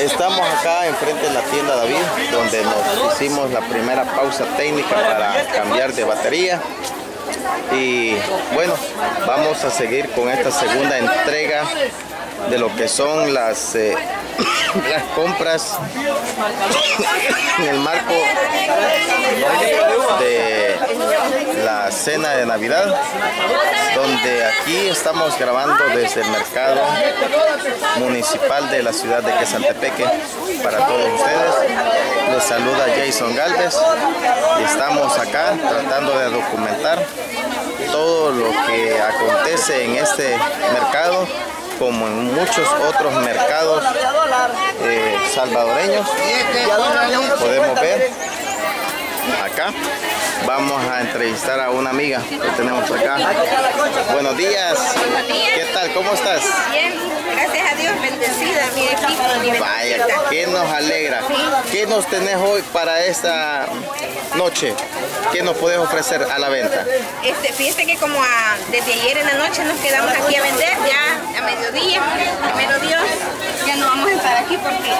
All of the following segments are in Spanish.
Estamos acá enfrente de la tienda David, donde nos hicimos la primera pausa técnica para cambiar de batería. Y bueno, vamos a seguir con esta segunda entrega de lo que son las, eh, las compras en el marco de la cena de Navidad, donde aquí estamos grabando desde el mercado municipal de la ciudad de Quesaltepeque para todos ustedes. Les saluda Jason Galvez y estamos acá tratando de documentar todo lo que acontece en este mercado como en muchos otros mercados eh, salvadoreños. Podemos ver acá. Vamos a entrevistar a una amiga que tenemos acá. Buenos días. ¿Qué tal? ¿Cómo estás? Bien, gracias a Dios, bendecida mi equipo. Vaya, ¿qué nos alegra? ¿Qué nos tenés hoy para esta noche? ¿Qué nos puedes ofrecer a la venta? Este, fíjate que como a- desde ayer en la noche nos quedamos aquí a vender, ya a mediodía, primero Dios, ya no vamos a estar aquí porque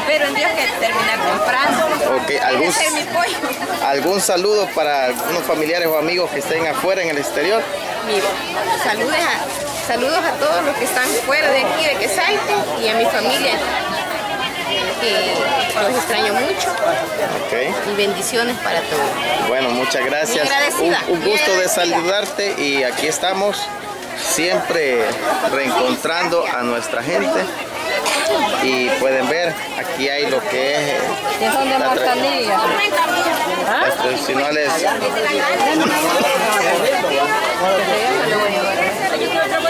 espero en Dios que terminar comprando. Ok, ¿algún, mi pollo. ¿algún saludo para unos familiares o amigos que estén afuera en el exterior? Mira, saludos a, saludos a todos los que están fuera de aquí, de Quesalte, y a mi familia, que los extraño mucho, y bendiciones para todos. Bueno, muchas gracias. Un gusto de saludarte y aquí estamos siempre reencontrando a nuestra gente. Y pueden ver, aquí hay lo que es ¿De dónde la tra- ¿Ah? las tradicionales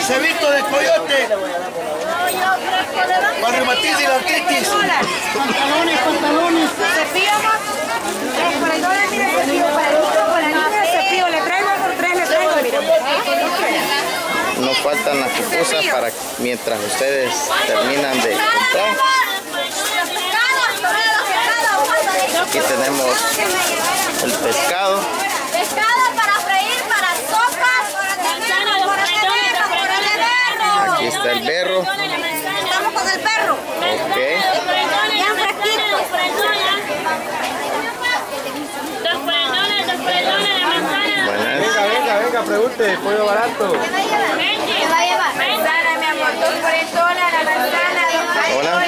Cebito de coyote. Reumatismo y la artritis. Pantalones, pantalones. Cepillo, amor. Tres por el dólar, mira, cepillo para el niño, para la niña, cepillo le traigo, por tres le traigo, mira. Faltan las pupusas para mientras ustedes terminan de comprar. Aquí tenemos el pescado. Pescado para freír, para sopas, Aquí está el berro. Estamos con el perro. Ok. Bien fresquito. Buenas. venga, venga, pregunte, pollo barato. ¿Qué va a llevar? Manzana, mi amor, dos cuarentonas, la manzana, dos Hola.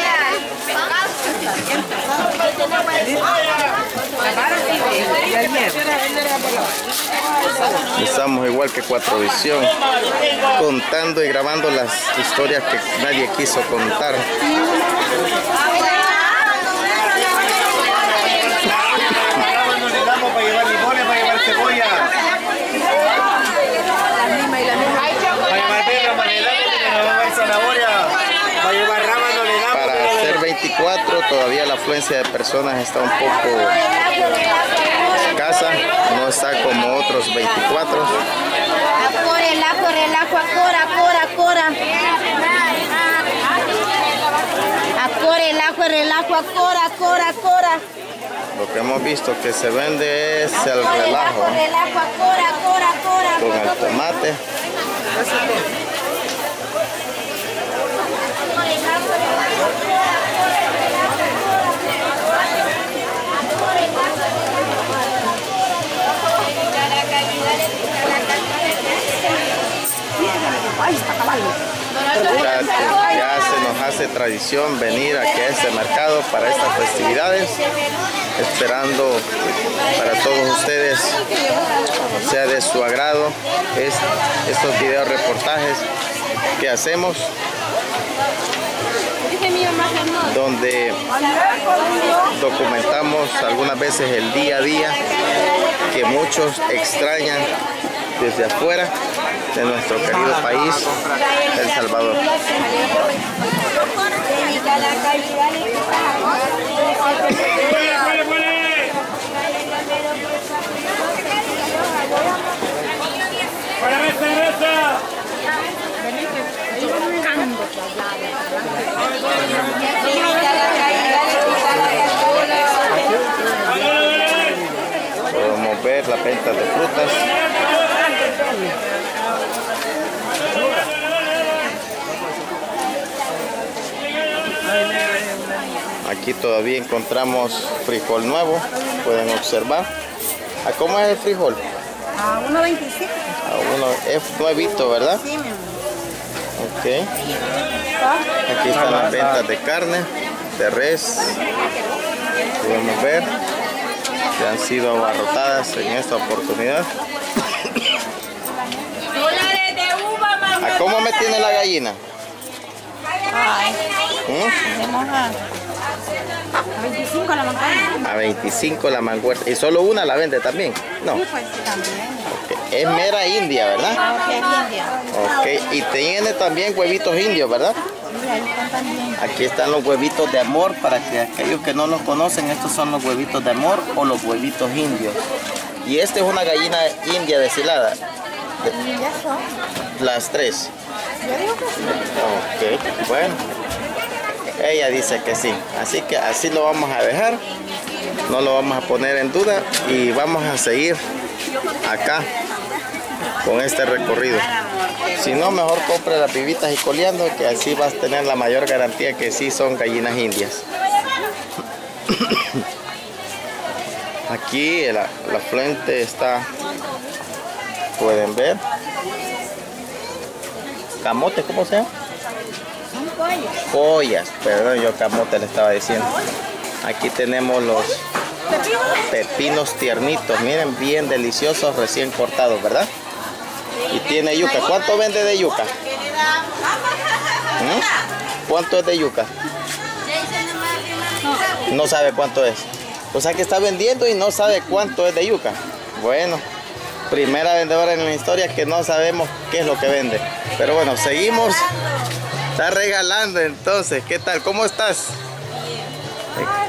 Estamos igual que Cuatro Visión, contando y grabando las historias que nadie quiso contar. Nos necesitamos para llevar limones, para llevar cebolla. Para llevar pera, manelate, para llevar zanahoria. Para llevar rábano, le damos. Para ser 24 todavía la afluencia de personas está un poco escasa, no está como otros 24. Acora, el acora, el agua, cora, cora, cora. Acora, el agua, el agua, cora, cora, cora. Lo que hemos visto que se vende es el relajo Acora, el agua, ya se nos hace tradición venir aquí a este mercado para estas festividades, esperando para todos ustedes sea de su agrado es- estos videos reportajes que hacemos donde documentamos algunas veces el día a día que muchos extrañan desde afuera de nuestro querido país, El Salvador. Podemos ver la venta de frutas. Aquí todavía encontramos frijol nuevo, pueden observar. ¿A cómo es el frijol? A 1.25. A uno, es nuevito, ¿verdad? Sí, mi amor. Ok. Aquí están las ventas de carne, de res. Podemos ver que han sido abarrotadas en esta oportunidad. Dólares de uva, mamá. ¿A cómo me tiene la gallina? Ay, ¿Mm? A, a 25 la manzana. A 25 la manguerta. ¿Y solo una la vende también? No. Sí, pues también. Es mera india, ¿verdad? Ok, India. Ok. Y tiene también huevitos indios, ¿verdad? Sí. Aquí están los huevitos de amor. Para que aquellos que no los conocen, estos son los huevitos de amor o los huevitos indios. Y esta es una gallina india deshilada. Las tres. Yo digo que sí. Ok, bueno. Ella dice que sí. Así que así lo vamos a dejar. No lo vamos a poner en duda y vamos a seguir acá con este recorrido. Si no, mejor compre las pibitas y coleando, que así vas a tener la mayor garantía que sí son gallinas indias. Aquí la, la fuente está, pueden ver. Camote, ¿cómo se llama? Pollas, perdón, yo camote le estaba diciendo. Aquí tenemos los pepinos tiernitos, miren, bien deliciosos, recién cortados, ¿verdad? Y tiene yuca. ¿Cuánto vende de yuca? ¿Mm? ¿Cuánto es de yuca? No sabe cuánto es. O sea que está vendiendo y no sabe cuánto es de yuca. Bueno, primera vendedora en la historia que no sabemos qué es lo que vende. Pero bueno, seguimos. Está regalando entonces. ¿Qué tal? ¿Cómo estás?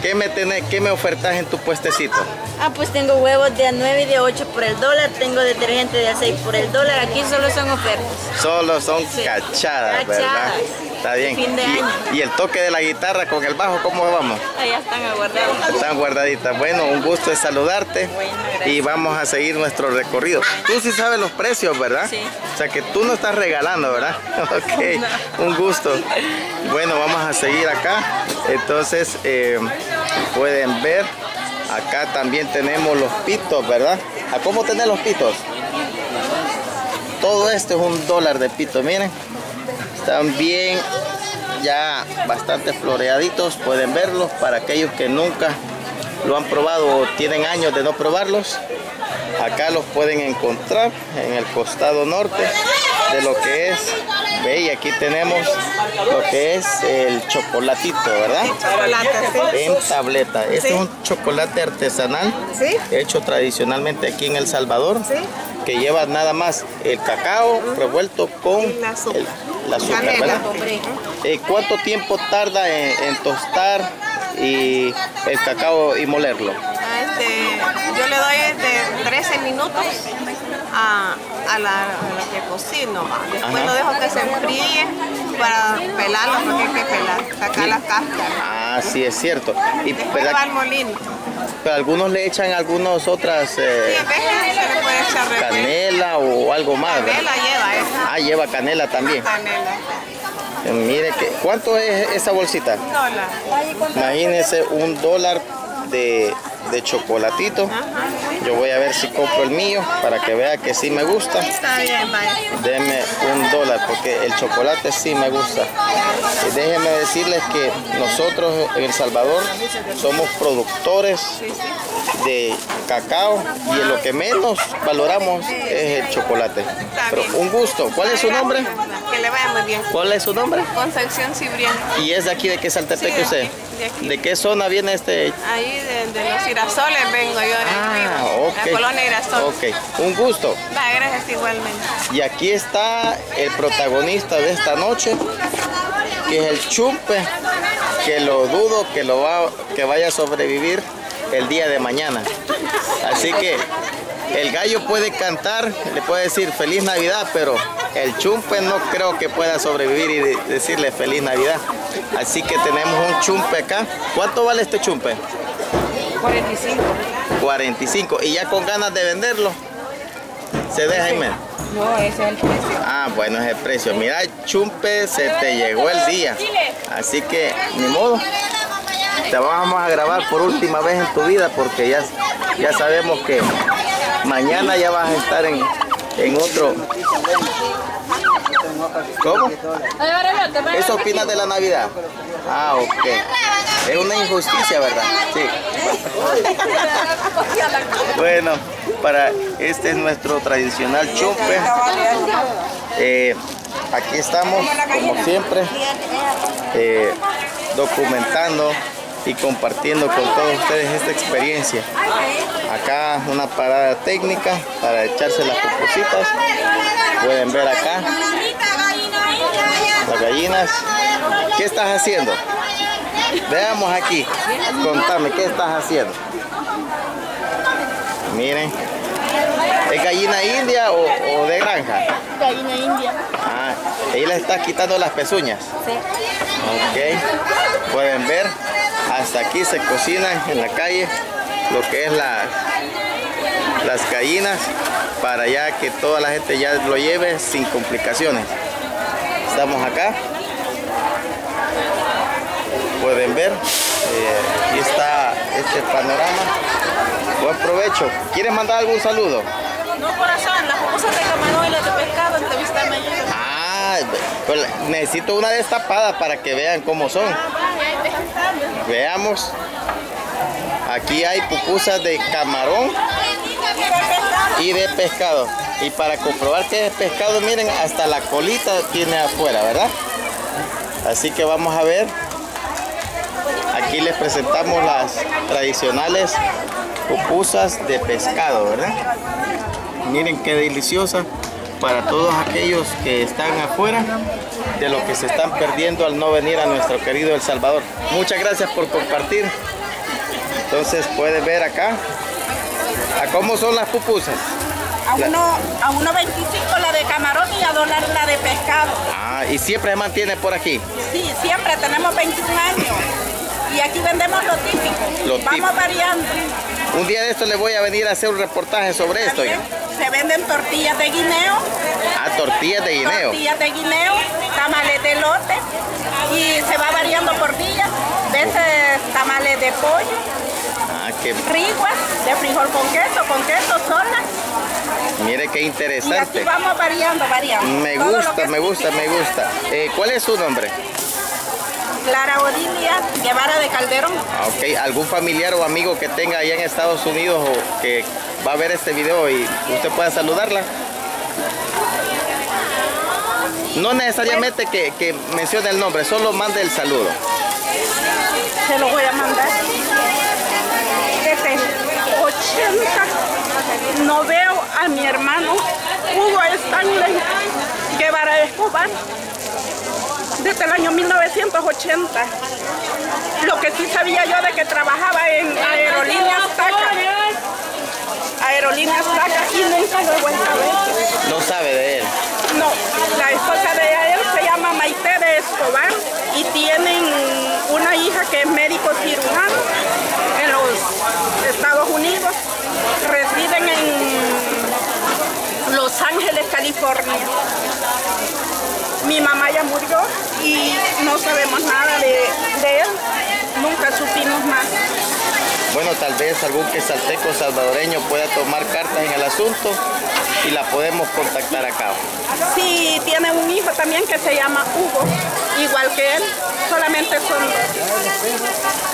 ¿Qué me tenés, qué me ofertas en tu puestecito? Ah, pues tengo huevos de a 9 y de 8 por el dólar, tengo detergente de a 6 por el dólar, aquí solo son ofertas. Solo son Sí. cachadas, ¿verdad? Está bien. Fin de Y- año. Y, el toque de la guitarra con el bajo, ¿cómo vamos? Allá están aguardados. Están guardaditas. Bueno, un gusto de saludarte Bueno, y vamos a seguir nuestro recorrido. Tú sí sabes los precios, ¿verdad? Sí. O sea que tú no estás regalando, ¿verdad? Ok, un gusto. Bueno, vamos a seguir acá. Entonces, eh, pueden ver, acá también tenemos los pitos, ¿verdad? ¿A cómo tenés los pitos? Todo esto es un dólar de pito, miren. Bien, ya bastante floreaditos, pueden verlos. Para aquellos que nunca lo han probado o tienen años de no probarlos, acá los pueden encontrar en el costado norte de lo que es. Ve, y aquí tenemos lo que es el chocolatito, ¿verdad? Chocolate, En tableta. Este es un chocolate artesanal Sí. hecho tradicionalmente aquí en El Salvador, Sí. que lleva nada más el cacao revuelto con la azúcar. el, el azúcar. Eh, ¿Cuánto tiempo tarda en, en tostar y el cacao y molerlo? Este, yo le doy de 13 minutos a, a, la, a que cocino. ¿va? Después Ajá. lo dejo que se enfríe para pelarlo porque hay que pelar, sacar las cáscaras. Ah, sí, es cierto. Y, Después va al molino. Pero algunos le echan algunas otras Sí, a veces se le puede echar revuelto. canela o algo más. ¿verdad? Canela lleva esa. Ah, lleva canela también. Canela. Eh, Mire que, ¿cuánto es esa bolsita? Dólar. Imagínense un dólar de, de chocolatito. Yo voy a ver si compro el mío para que vea que sí me gusta. Está bien, vaya. Deme un dólar porque el chocolate sí me gusta. Y déjenme decirles que nosotros en El Salvador somos productores de cacao y lo que menos valoramos es el chocolate. Pero un gusto. ¿Cuál es su nombre? Le vaya muy bien. ¿Cuál es su nombre? Concepción Cibrián. ¿Y es de aquí de qué Saltepeque Sí, usted? de aquí. ¿De qué zona viene este Ahí de, de los girasoles vengo yo Ah, ok. La colonia Girasol. Ok, un gusto. Va, gracias igualmente. Y aquí está el protagonista de esta noche, que es el chumpe, que lo dudo que lo va, que vaya a sobrevivir el día de mañana. Así que el gallo puede cantar, le puede decir feliz Navidad, pero el chumpe no creo que pueda sobrevivir y de- decirle feliz Navidad. Así que tenemos un chumpe acá. ¿Cuánto vale este chumpe? 45. 45. Y ya con ganas de venderlo, se deja menos. No, ese es el precio. Ah, bueno, es el precio. Mira, chumpe, se te llegó el día. Así que, ni modo. te vamos a grabar por última vez en tu vida porque ya, ya sabemos que mañana ya vas a estar en, en otro... ¿Cómo? ¿Eso opinas de la Navidad? Ah, ok. Es una injusticia, ¿verdad? Sí. Bueno, para este es nuestro tradicional chumpe. Eh, aquí estamos, como siempre, eh, documentando y compartiendo con todos ustedes esta experiencia. Acá una parada técnica para echarse las pupuscitas. Pueden ver acá las gallinas. ¿Qué estás haciendo? Veamos aquí. Contame, ¿qué estás haciendo? Miren. ¿Es gallina india o, o de granja? Gallina india. Ah, ahí le estás quitando las pezuñas. Sí. Ok. Pueden ver, hasta aquí se cocinan en la calle lo que es la, las gallinas para ya que toda la gente ya lo lleve sin complicaciones. Estamos acá. Pueden ver, eh, aquí está este panorama. Buen provecho. ¿Quieres mandar algún saludo? No, corazón, las pupusas de camarón y las de pescado, ayer. Ah, pues necesito una destapada para que vean cómo son. Veamos. Aquí hay pupusas de camarón y de pescado. Y para comprobar que es pescado, miren, hasta la colita tiene afuera, ¿verdad? Así que vamos a ver. Aquí les presentamos las tradicionales pupusas de pescado, ¿verdad? Miren qué deliciosa para todos aquellos que están afuera de lo que se están perdiendo al no venir a nuestro querido El Salvador. Muchas gracias por compartir. Entonces pueden ver acá a cómo son las pupusas. A uno, a 1.25 la de camarón y a dólar la de pescado. Ah, y siempre se mantiene por aquí. Sí, siempre tenemos 21 años. Y aquí vendemos lo típico. Lo Vamos típico. variando. Un día de esto les voy a venir a hacer un reportaje sobre esto. Se venden tortillas de guineo, Ah, tortillas de guineo. tortillas de guineo, tamales de lote y se va variando por día. Veces tamales de pollo, Qué riguas de frijol con queso, con queso sola. mire qué Y aquí interesante. vamos variando, variando. Me Todo gusta, que me gusta, me gusta. Eh, ¿Cuál es su nombre? Clara Odilia Guevara de Calderón. Ah, ok, algún familiar o amigo que tenga allá en Estados Unidos o que va a ver este video y usted pueda saludarla. No necesariamente que, que mencione el nombre, solo mande el saludo. Se lo voy a mandar. Desde 80 no veo a mi hermano Hugo Stanley Guevara Escobar. Desde el año 1980. Lo que sí sabía yo de que trabajaba en Aerolíneas Taca. Aerolíneas Taca y nunca lo he vuelto a ver. No sabe de él. No, la esposa de él se llama Maite de Escobar y tienen una hija que es médico cirujano Estados Unidos. Residen en Los Ángeles, California. Mi mamá ya murió y no sabemos nada de, de él. Nunca supimos más. Bueno, tal vez algún quesalteco salvadoreño pueda tomar cartas en el asunto y la podemos contactar acá. Sí, tiene un hijo también que se llama Hugo, igual que él, solamente son.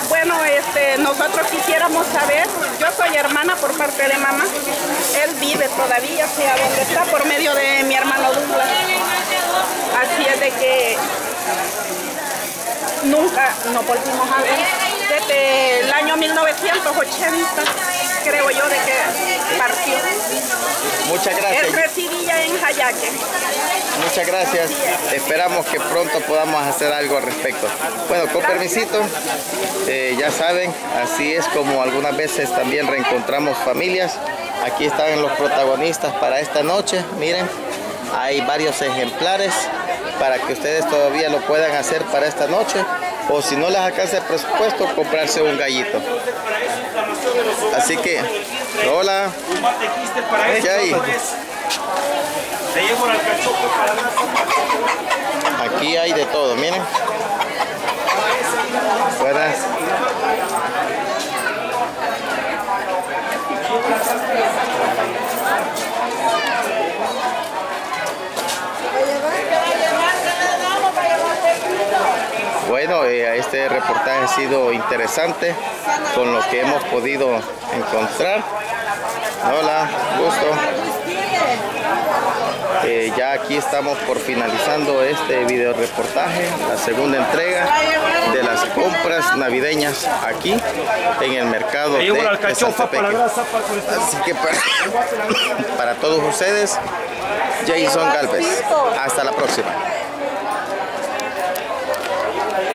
Bueno, este, nosotros quisiéramos saber, yo soy hermana por parte de mamá, él vive todavía, sea donde está, por medio de mi hermano Douglas. Así es de que nunca nos volvimos a ver. Desde el año 1980, creo yo, de que partió. Muchas Él gracias. residía en Jayaque. Muchas gracias. Esperamos que pronto podamos hacer algo al respecto. Bueno, con permisito, eh, ya saben, así es como algunas veces también reencontramos familias. Aquí están los protagonistas para esta noche. Miren, hay varios ejemplares para que ustedes todavía lo puedan hacer para esta noche o si no les alcanza el presupuesto, comprarse un gallito. Así que, hola. ¿Qué hay? Aquí hay de todo, miren. Buenas. Bueno, eh, este reportaje ha sido interesante con lo que hemos podido encontrar. Hola, gusto. Eh, ya aquí estamos por finalizando este video reportaje, la segunda entrega de las compras navideñas aquí en el mercado de Santepeque. Así que para, para todos ustedes, Jason Galvez. Hasta la próxima.